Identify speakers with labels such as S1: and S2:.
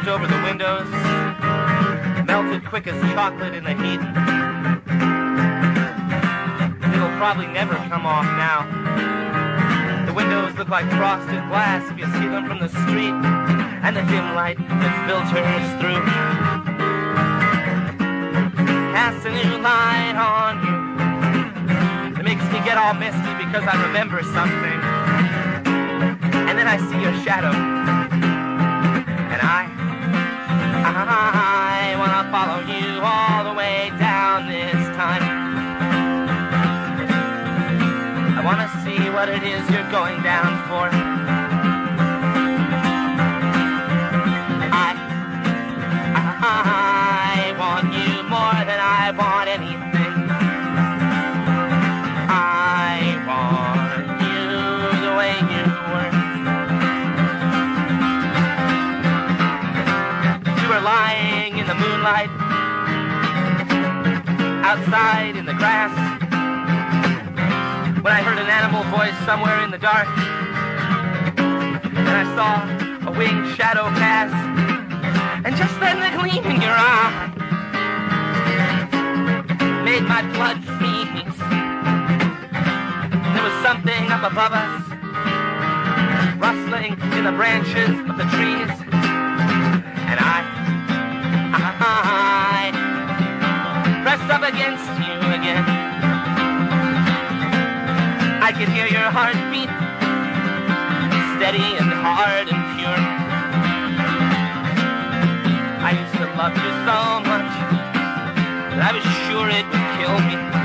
S1: taped over the windows, melted quick as chocolate in the heat. It'll probably never come off now. The windows look like frosted glass if you see them from the street, and the dim light that filters through casts a new light on you. It makes me get all misty because I remember something. And then I see your shadow. I wanna follow you all the way down this time. I wanna see what it is you're going down for. Outside in the grass. When I heard an animal voice somewhere in the dark, and I saw a winged shadow pass, and just then the gleam in your eye made my blood freeze. There was something up above us, rustling in the branches of the trees, I could hear your heartbeat, steady and hard and pure. I used to love you so much that I was sure it would